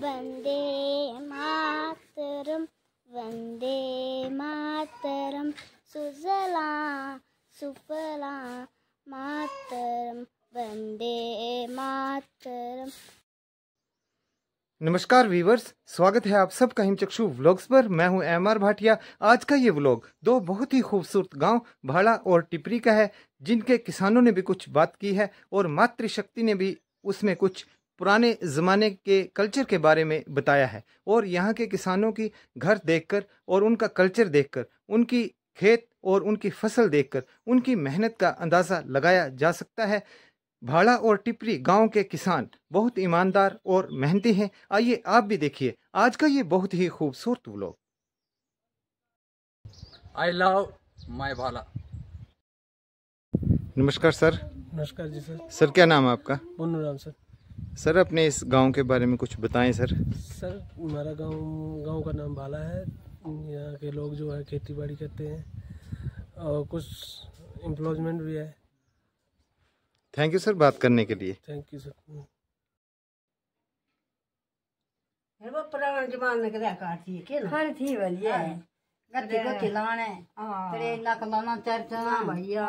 वंदे मातरं वंदे मातरं सुजला, सुफला मातरं वंदे मातरम्। नमस्कार वीवर्स स्वागत है आप सबका हिमचक्षु व्लॉग्स पर। मैं हूँ एम आर भाटिया। आज का ये व्लॉग दो बहुत ही खूबसूरत गाँव, भाड़ा और टिपरी का है, जिनके किसानों ने भी कुछ बात की है और मातृशक्ति ने भी उसमें कुछ पुराने ज़माने के कल्चर के बारे में बताया है और यहाँ के किसानों की घर देखकर और उनका कल्चर देखकर उनकी खेत और उनकी फ़सल देखकर उनकी मेहनत का अंदाज़ा लगाया जा सकता है। भाड़ा और टिपरी गाँव के किसान बहुत ईमानदार और मेहनती हैं। आइए आप भी देखिए आज का ये बहुत ही खूबसूरत व्लॉग। आई लव माई भाला नमस्कार सर। नमस्कार जी सर। सर क्या नाम है आपका? पुनू राम सर। सर अपने इस गाँव के बारे में कुछ बताएँ सर। सर हमारा गाँव गाँव का नाम भाला है। यहाँ के लोग जो है खेती बाड़ी करते हैं। और कुछ एम्प्लॉयमेंट भी है। थैंक यू सर बात करने के लिए। थैंक यू सर वो पुराने जमाने के काटती है हर थी खिलाने हाँ। भैया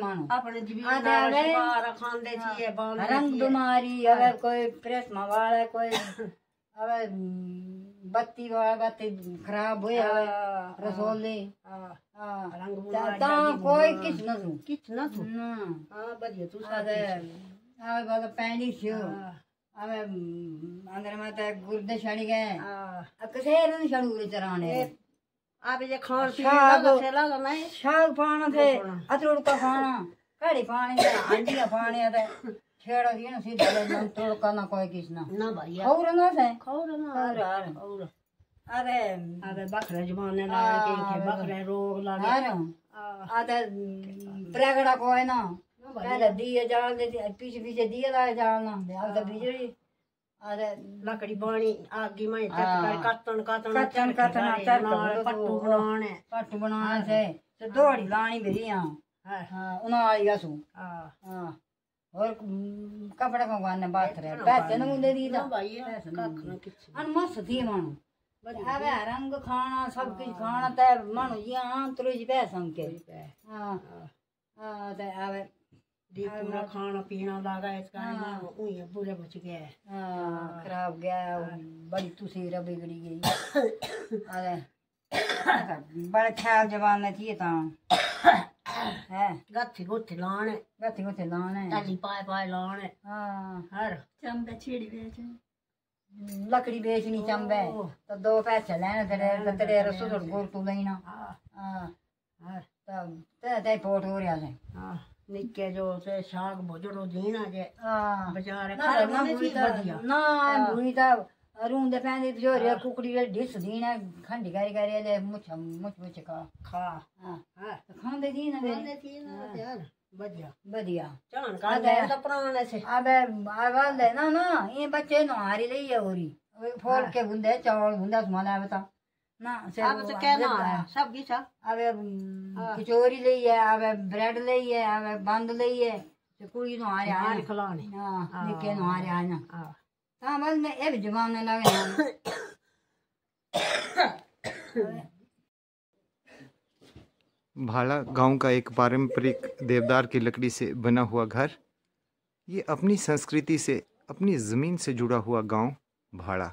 मानो। अपने खांदे रंग बीमारी अगर कोई प्रेस्मा वाला कोई अगर बत्ती वाला बत्ती खराब रसोले हाँ ता कोई न तू ना तू हाँ बढ़िया तू पैंडी अबे अंदर में तो गुर्दे छड़ी गए। कैसे छड़ू चराने। आप ये खान पीन शाग। लगा नहीं। शाग पाना थे अतरुड़ का खाना कड़ी पानी थे अंडी का पानी थे छेड़ा दिए ना सीधा ले तोड़का ना कोई किस ना। ना भैया। और ना थे खौर ना और और और अरे बकरे जमाने लगे के बकरे रोग लगे अरे आते प्रेगड़ा को है ना पहले दिए जाल देते पीछे पीछे दिए लाए जाल ना। अब तो बिजली अरे लकड़ी बाणी आगी में। चटकर कतन कतन कतन कतन चरख पट्टू बनाने। पट्ट बनाने से तो दौड़ी लानी भी यहाँ हाँ, हाँ गसू हाँ। हाँ। और हम्म, कपड़ा मंगवाने बात रहे। पैसे न मुंडे दी ना था कख ना किछ अन मस्त थी मानो। अबे रंग खाना सब कुछ खाना ते मानो जी हाँ पैसा के हाँ। हाँ। ते पूरा खाना पीना लगा इसका ना उही पूरे बच गए हाँ। खराब गया बड़ी तुसीर बिगड़ी गई। अरे बड़े ख्याल जमाने थी ता। है? गत्थी गुत्थी लाने। गति गति लाने। टाली पाए पाए लाने। हाँ। हर। लकड़ी बेचनी चंबे। तो दो पैसे लेने तेरे तो तेरे रसो थोड़ा तू लेना हाँ, हाँ। तब ते ते पोट हो रहा है हाँ। निक्के जो से साग भोजड़ो जीना जे हाँ। बेचारे ना खाए ना बने बुरी थी ता बढ़िया। ना बुरी ता अरुण दे पैंदी जो रे कुकड़ी रे डिस दीना खंडी करी करी ले मुछ मुछ मुछ का खा। हाँ। हाँ। तो खांदे दी ना बने मेरे थी ना यार बढ़िया। बढ़िया। चान का दे तो पुराने से अबे आवाज़ दे ना ना ये बच्चे नो हारी ले होरी। फोड़ के बुंदे चावल बुंदा तो है कचौरी ले है अबे ब्रेड ले है अबे बंद ले है ते कुड़ी नो हारे खिलाने हाँ निके नो हारे आना हाँ हाँ बस मैं भी जमाने लगे भाड़ा गाँव का एक पारंपरिक देवदार की लकड़ी से बना हुआ घर ये अपनी संस्कृति से अपनी ज़मीन से जुड़ा हुआ गाँव भाड़ा।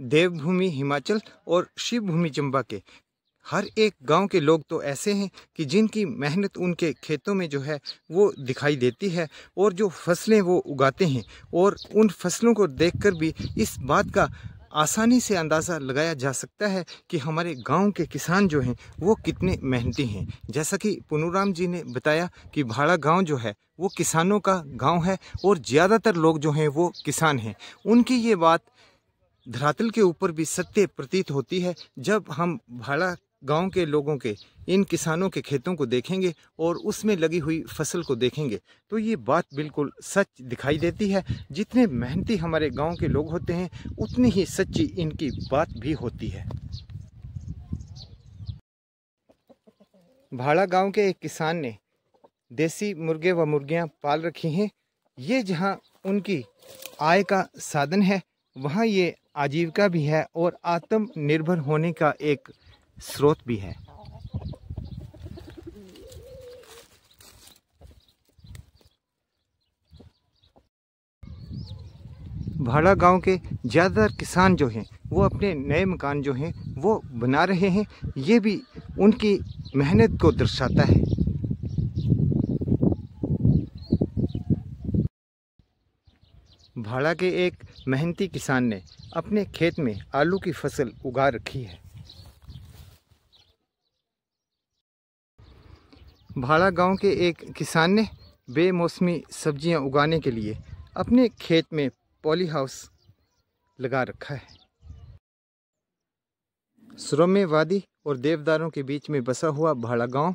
देवभूमि हिमाचल और शिवभूमि चंबा के। हर एक गाँव के लोग तो ऐसे हैं कि जिनकी मेहनत उनके खेतों में जो है, वो दिखाई देती है और जो फ़सलें वो उगाते हैं और उन फ़सलों को देखकर भी इस बात का आसानी से अंदाज़ा लगाया जा सकता है कि हमारे गाँव के किसान जो हैं, वो कितने मेहनती हैं। जैसा कि पुनूराम जी ने बताया कि भाड़ा गाँव जो है, वो किसानों का गाँव है और ज़्यादातर लोग जो हैं, वो किसान हैं। उनकी ये बात धरातल के ऊपर भी सत्य प्रतीत होती है। जब हम भाड़ा गाँव के लोगों के, इन किसानों के खेतों को देखेंगे और उसमें लगी हुई फ़सल को देखेंगे तो ये बात बिल्कुल सच दिखाई देती है। जितने मेहनती हमारे गाँव के लोग होते हैं, उतनी ही सच्ची इनकी बात भी होती है। भाड़ा गाँव के एक किसान ने देसी मुर्गे व मुर्गियाँ पाल रखी हैं। ये जहाँ उनकी आय का साधन है, वहाँ ये आजीविका भी है और आत्मनिर्भर होने का एक स्रोत भी है। भाड़ा गाँव के ज़्यादातर किसान जो हैं, वो अपने नए मकान जो हैं, वो बना रहे हैं। ये भी उनकी मेहनत को दर्शाता है। भाड़ा के एक मेहनती किसान ने अपने खेत में आलू की फ़सल उगा रखी है। भाड़ा गाँव के एक किसान ने बेमौसमी सब्ज़ियाँ उगाने के लिए अपने खेत में पॉली हाउस लगा रखा है। सुरम्य वादी और देवदारों के बीच में बसा हुआ भाड़ा गाँव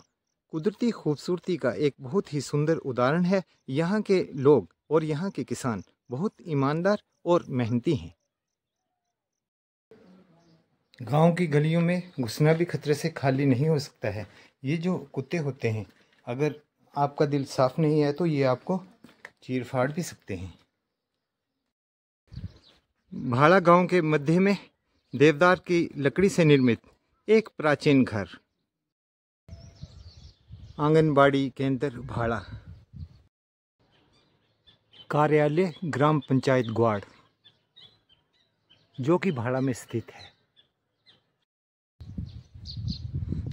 कुदरती खूबसूरती का एक बहुत ही सुंदर उदाहरण है। यहाँ के लोग और यहाँ के किसान बहुत ईमानदार और मेहनती हैं। गाँव की गलियों में घुसना भी खतरे से खाली नहीं हो सकता है। ये जो कुत्ते होते हैं अगर आपका दिल साफ़ नहीं है तो ये आपको चीर फाड़ भी सकते हैं। भाड़ा गाँव के मध्य में देवदार की लकड़ी से निर्मित एक प्राचीन घर। आंगनबाड़ी केंद्र भाड़ा। कार्यालय ग्राम पंचायत ग्वाड़ जो कि भाड़ा में स्थित है।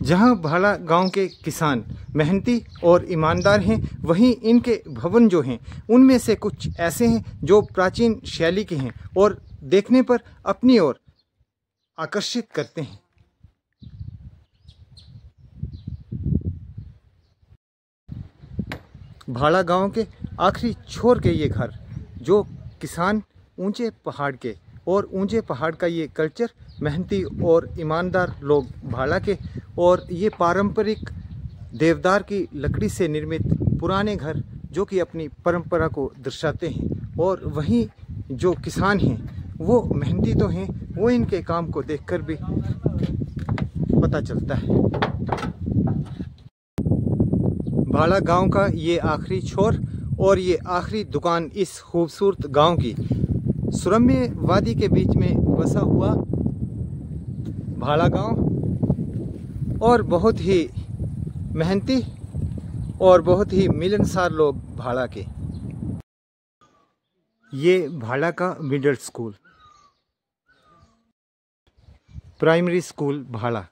जहाँ भाड़ा गाँव के किसान मेहनती और ईमानदार हैं, वहीं इनके भवन जो हैं, उनमें से कुछ ऐसे हैं जो प्राचीन शैली के हैं और देखने पर अपनी ओर आकर्षित करते हैं। भाड़ा गाँव के आखिरी छोर के ये घर, जो किसान ऊँचे पहाड़ के और ऊँचे पहाड़ का ये कल्चर, मेहनती और ईमानदार लोग भाड़ा के और ये पारंपरिक देवदार की लकड़ी से निर्मित पुराने घर, जो कि अपनी परंपरा को दर्शाते हैं और वहीं जो किसान हैं, वो मेहनती तो हैं, वो इनके काम को देखकर भी पता चलता है। भाड़ा गाँव का ये आखिरी छोर और ये आखिरी दुकान इस खूबसूरत गाँव की सुरम्य वादी के बीच में बसा हुआ भाड़ा गाँव और बहुत ही मेहनती और बहुत ही मिलनसार लोग भाड़ा के। ये भाड़ा का मिडिल स्कूल प्राइमरी स्कूल भाड़ा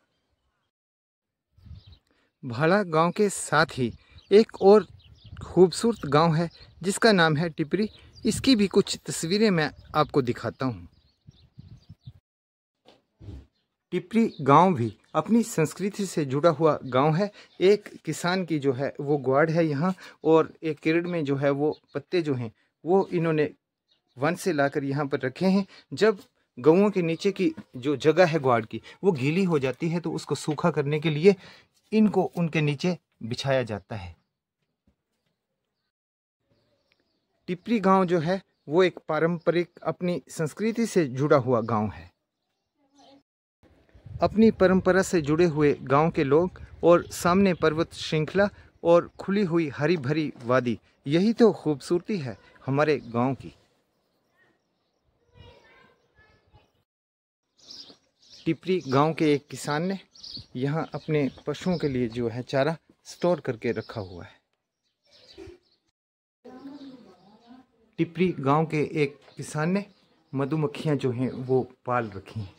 भाड़ा गाँव के साथ ही एक और खूबसूरत गाँव है, जिसका नाम है टिपरी। इसकी भी कुछ तस्वीरें मैं आपको दिखाता हूँ। टिपरी गाँव भी अपनी संस्कृति से जुड़ा हुआ गाँव है। एक किसान की जो है, वो ग्वाड़ है यहाँ, और एक किरड़ में जो है, वो पत्ते जो हैं, वो इन्होंने वन से लाकर यहाँ पर रखे हैं। जब गऊँ के नीचे की जो जगह है ग्वाड़ की, वो गीली हो जाती है तो उसको सूखा करने के लिए इनको उनके नीचे बिछाया जाता है। टिपरी गाँव जो है, वो एक पारंपरिक अपनी संस्कृति से जुड़ा हुआ गाँव है। अपनी परंपरा से जुड़े हुए गाँव के लोग और सामने पर्वत श्रृंखला और खुली हुई हरी भरी वादी, यही तो खूबसूरती है हमारे गाँव की। टिपरी गाँव के एक किसान ने यहाँ अपने पशुओं के लिए जो है चारा स्टोर करके रखा हुआ है। टिपरी गाँव के एक किसान ने मधुमक्खियाँ जो हैं वो पाल रखी हैं।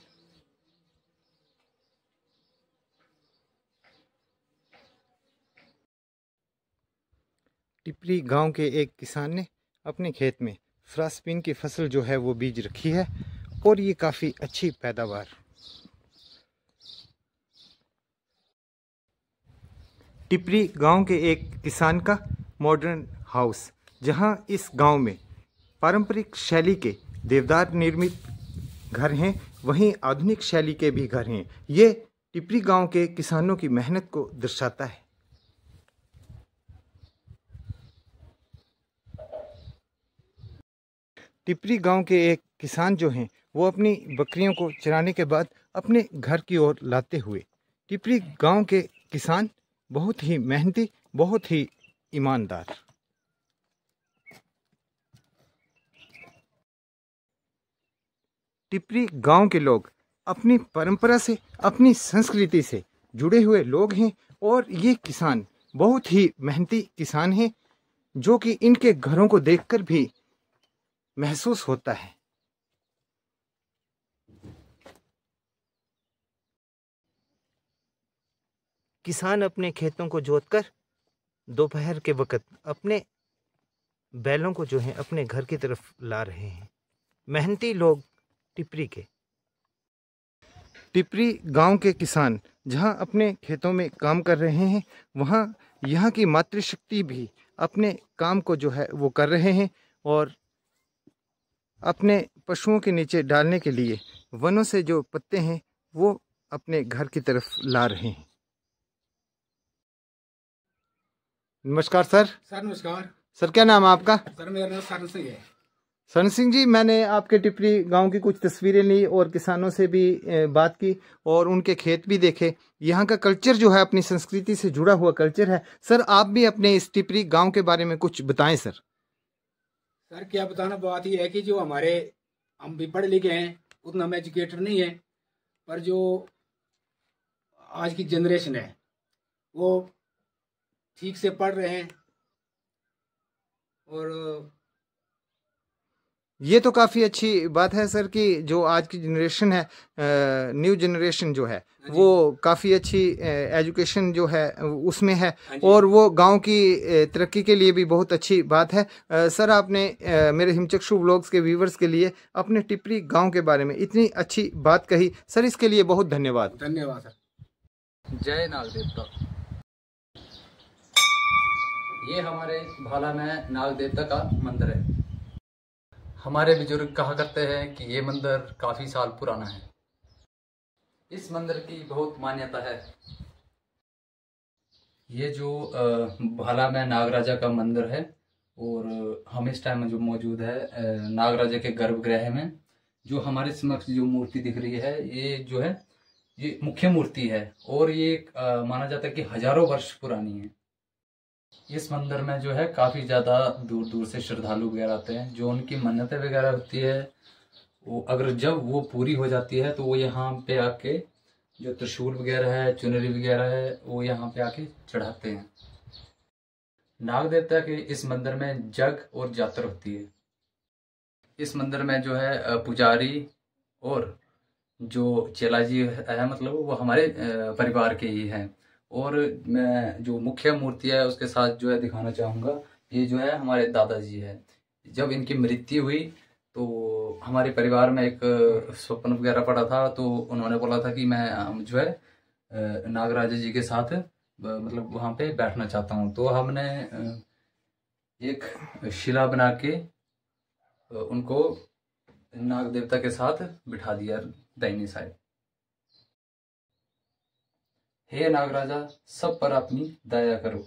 टिपरी गाँव के एक किसान ने अपने खेत में फ्रास्पिन की फ़सल जो है वो बीज रखी है और ये काफ़ी अच्छी पैदावार। टिपरी गाँव के एक किसान का मॉडर्न हाउस जहाँ इस गाँव में पारंपरिक शैली के देवदार निर्मित घर हैं, वहीं आधुनिक शैली के भी घर हैं। ये टिपरी गाँव के किसानों की मेहनत को दर्शाता है। टिपरी गाँव के एक किसान जो हैं, वो अपनी बकरियों को चराने के बाद अपने घर की ओर लाते हुए। टिपरी गाँव के किसान बहुत ही मेहनती, बहुत ही ईमानदार। टिपरी गाँव के लोग अपनी परंपरा से, अपनी संस्कृति से जुड़े हुए लोग हैं और ये किसान बहुत ही मेहनती किसान हैं, जो कि इनके घरों को देखकर भी महसूस होता है। किसान अपने खेतों को जोतकर दोपहर के वक्त अपने बैलों को जो है, अपने घर की तरफ़ ला रहे हैं। मेहनती लोग टिपरी के। टिपरी गाँव के किसान जहाँ अपने खेतों में काम कर रहे हैं वहाँ यहाँ की मातृशक्ति भी अपने काम को जो है वो कर रहे हैं और अपने पशुओं के नीचे डालने के लिए वनों से जो पत्ते हैं वो अपने घर की तरफ़ ला रहे हैं। नमस्कार सर। सर नमस्कार। सर क्या नाम है आपका? सर मेरा नाम सरण सिंह है। सन सिंह जी, मैंने आपके टिपरी गाँव की कुछ तस्वीरें ली और किसानों से भी बात की और उनके खेत भी देखे। यहाँ का कल्चर जो है, अपनी संस्कृति से जुड़ा हुआ कल्चर है। सर, आप भी अपने इस टिपरी गाँव के बारे में कुछ बताएँ, सर। सर, क्या बताना, बात यह है कि जो हमारे, हम भी पढ़े लिखे हैं, उतना हम एजुकेटेड नहीं है, पर जो आज की जनरेशन है, वो ठीक से पढ़ रहे हैं और ये तो काफ़ी अच्छी बात है सर कि जो आज की जनरेशन है न्यू जनरेशन जो है वो काफ़ी अच्छी एजुकेशन जो है उसमें है और वो गाँव की तरक्की के लिए भी बहुत अच्छी बात है। सर आपने मेरे हिमचक्षु ब्लॉग्स के व्यूवर्स के लिए अपने टिपरी गाँव के बारे में इतनी अच्छी बात कही। सर इसके लिए बहुत धन्यवाद। धन्यवाद सर। जय नाग देवता ये हमारे भाला में नाग देवता का मंदिर है। हमारे बुज़ुर्ग कहा करते हैं कि ये मंदिर काफ़ी साल पुराना है। इस मंदिर की बहुत मान्यता है। ये जो भाला में नागराजा का मंदिर है और हम इस टाइम जो मौजूद है नागराजा के गर्भगृह में, जो हमारे समक्ष जो मूर्ति दिख रही है, ये जो है, ये मुख्य मूर्ति है और ये माना जाता है कि हज़ारों वर्ष पुरानी है। इस मंदिर में जो है काफ़ी ज़्यादा दूर दूर से श्रद्धालु वगैरह आते हैं। जो उनकी मन्नतें वगैरह होती है, वो अगर जब वो पूरी हो जाती है तो वो यहाँ पे आके जो त्रिशूल वगैरह है, चुनरी वगैरह है, वो यहाँ पे आके चढ़ाते हैं। नाग देवता के इस मंदिर में जग और जातर होती है। इस मंदिर में जो है पुजारी और जो चेला जी है मतलब वो हमारे परिवार के ही हैं। और मैं जो मुख्य मूर्ति है उसके साथ जो है दिखाना चाहूँगा, ये जो है हमारे दादाजी है। जब इनकी मृत्यु हुई तो हमारे परिवार में एक स्वप्न वगैरह पड़ा था तो उन्होंने बोला था कि मैं जो है नागराजा जी के साथ मतलब वहाँ पे बैठना चाहता हूँ। तो हमने एक शिला बना के उनको नाग देवता के साथ बिठा दिया दाहिनी साइड हे नागराजा, सब पर अपनी दया करो।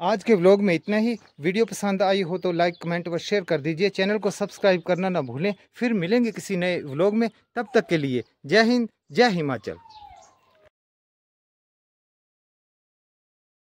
आज के व्लॉग में इतना ही। वीडियो पसंद आई हो तो लाइक कमेंट व शेयर कर दीजिए। चैनल को सब्सक्राइब करना ना भूलें। फिर मिलेंगे किसी नए व्लॉग में। तब तक के लिए जय हिंद, जय हिमाचल।